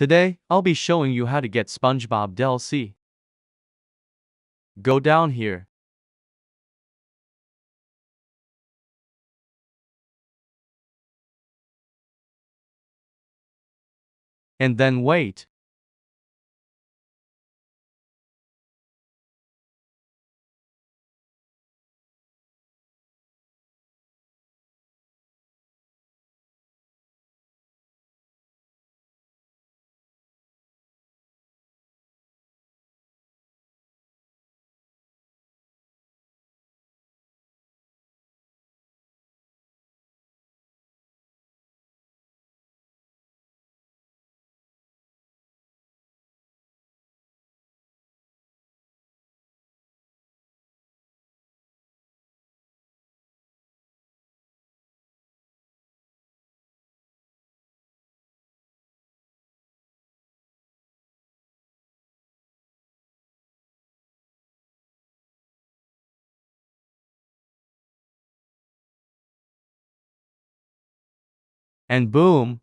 Today, I'll be showing you how to get SpongeBob DLC. Go down here. And then wait. And boom,